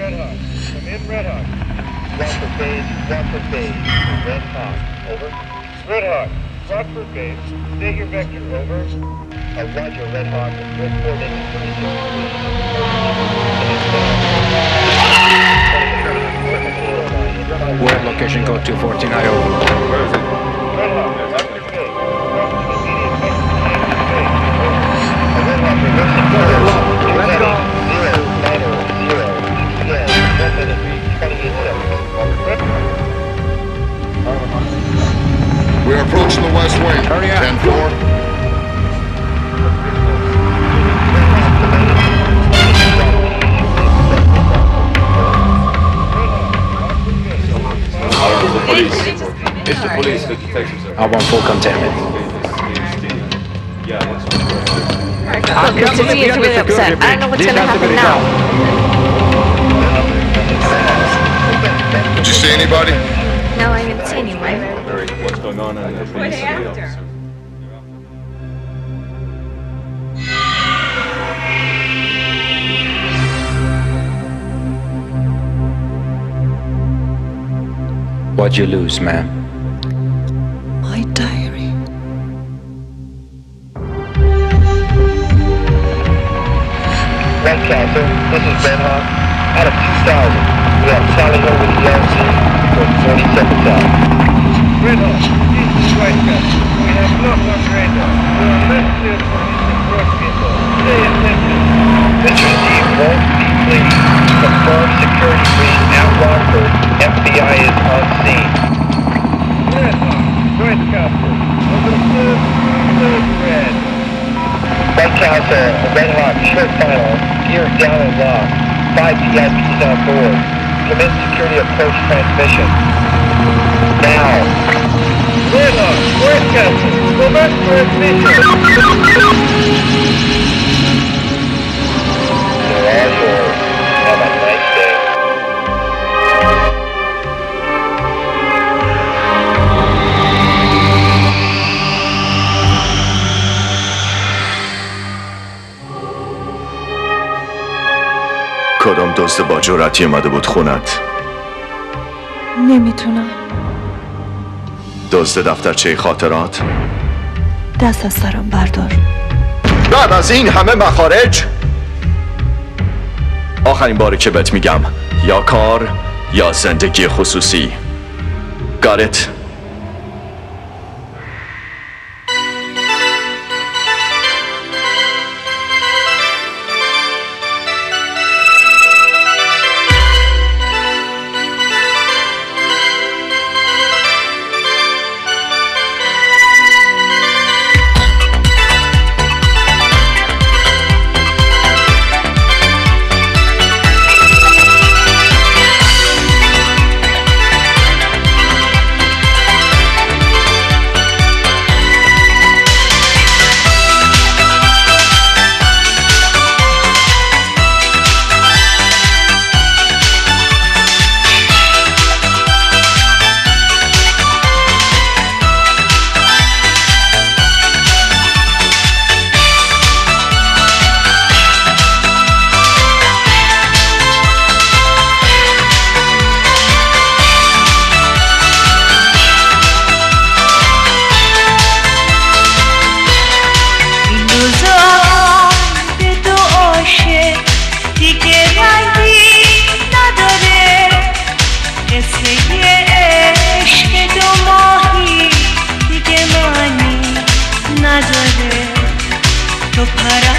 Red Hawk. Come in, Red Hawk. Rockford Base, Rockford Base, Red Hawk, over. Red Hawk. Rockford Base. State your vector, over. Uh, Roger, Red Hawk, good coordinates, 36 World location code 214 IO. Where is it? Red Hawk. We're approaching the west wing. Hurry up. 10-4. The police. It's the police, the detectives. I want full containment. Yeah, that's Look, Mr. V is really upset. I don't know what's gonna happen now. Did you see anybody? No, I didn't see anyone. Very what's going on in the police. officer. What'd you lose, man? My diary. Red Castle, this is Red Hawk. Out of 2,000, we have Sally over the LC for 40 East is White. We have lock on radar. We are less clear for brush vehicle. Stay attention. Mission. Confirm security breach at. FBI is on scene. Hawk. White Castle. The third, red. White Red Hawk, short final. Gear down and locked. Five VIPs on board. Commence security approach transmission. کدام دوست با جورتی اومده بود خونت؟ نمی‌تونم دزد دفترچه خاطرات؟ دست از سرم بردار. بعد از این همه مخارج؟ آخرین باری که بهت میگم یا کار یا زندگی خصوصی. گارت स्वप्न